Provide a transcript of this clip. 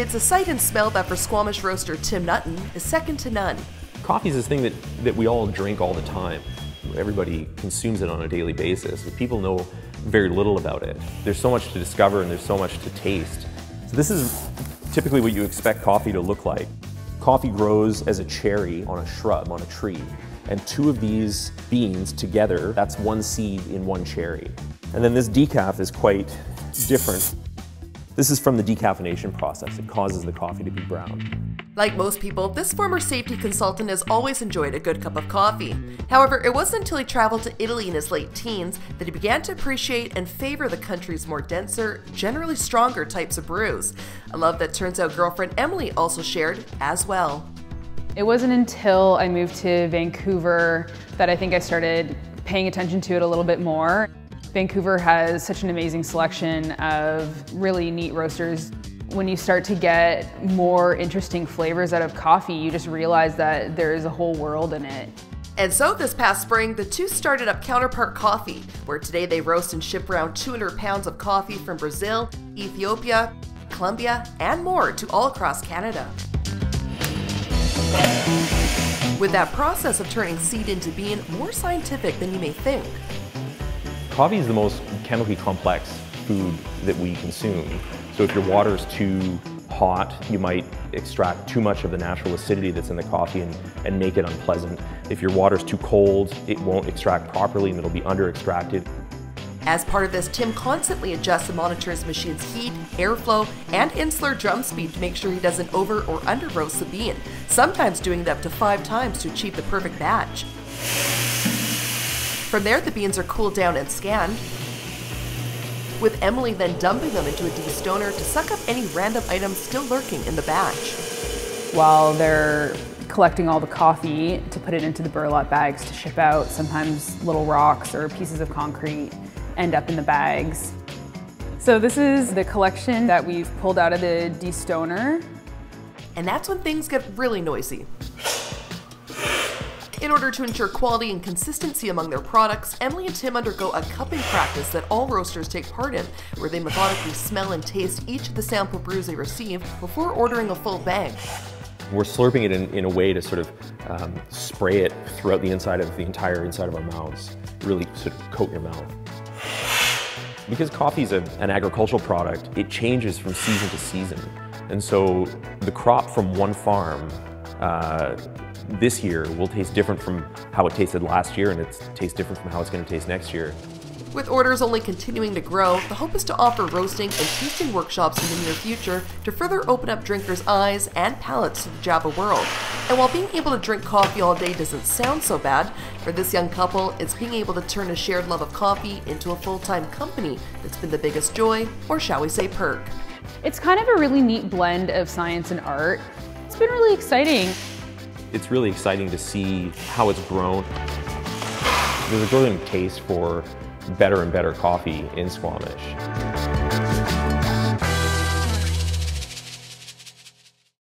It's a sight and smell that for Squamish roaster Tim Nutton is second to none. Coffee is this thing that, that we all drink all the time. Everybody consumes it on a daily basis, but people know very little about it. There's so much to discover and there's so much to taste. So this is typically what you expect coffee to look like. Coffee grows as a cherry on a shrub, on a tree. And two of these beans together, that's one seed in one cherry. And then this decaf is quite different. This is from the decaffeination process. It causes the coffee to be brown. Like most people, this former safety consultant has always enjoyed a good cup of coffee. However, it wasn't until he traveled to Italy in his late teens that he began to appreciate and favor the country's more denser, generally stronger types of brews. A love that turns out girlfriend Emily also shared as well. It wasn't until I moved to Vancouver that I think I started paying attention to it a little bit more. Vancouver has such an amazing selection of really neat roasters. When you start to get more interesting flavors out of coffee, you just realize that there is a whole world in it. And so this past spring, the two started up Counterpart Coffee, where today they roast and ship around 200 pounds of coffee from Brazil, Ethiopia, Colombia, and more to all across Canada. With that process of turning seed into bean more scientific than you may think. Coffee is the most chemically complex food that we consume. So if your water is too hot, you might extract too much of the natural acidity that's in the coffee and, and make it unpleasant. If your water is too cold, it won't extract properly and it'll be under extracted. As part of this, Tim constantly adjusts and monitors his machine's heat, airflow, and insular drum speed to make sure he doesn't over or under roast the bean, sometimes doing it up to five times to achieve the perfect batch. From there, the beans are cooled down and scanned, with Emily then dumping them into a destoner to suck up any random items still lurking in the batch. While they're collecting all the coffee to put it into the burlap bags to ship out, sometimes little rocks or pieces of concrete end up in the bags. So this is the collection that we've pulled out of the destoner. And that's when things get really noisy. In order to ensure quality and consistency among their products, Emily and Tim undergo a cupping practice that all roasters take part in, where they methodically smell and taste each of the sample brews they receive before ordering a full bag. We're slurping it in, in a way to sort of um, spray it throughout the inside of the entire inside of our mouths, really sort of coat your mouth. Because coffee is an agricultural product, it changes from season to season. And so the crop from one farm uh, this year will taste different from how it tasted last year and it tastes different from how it's going to taste next year. With orders only continuing to grow, the hope is to offer roasting and tasting workshops in the near future to further open up drinkers' eyes and palates to the Java world. And while being able to drink coffee all day doesn't sound so bad, for this young couple, it's being able to turn a shared love of coffee into a full-time company that's been the biggest joy, or shall we say perk. It's kind of a really neat blend of science and art. It's been really exciting. It's really exciting to see how it's grown. There's a growing taste for better and better coffee in Squamish.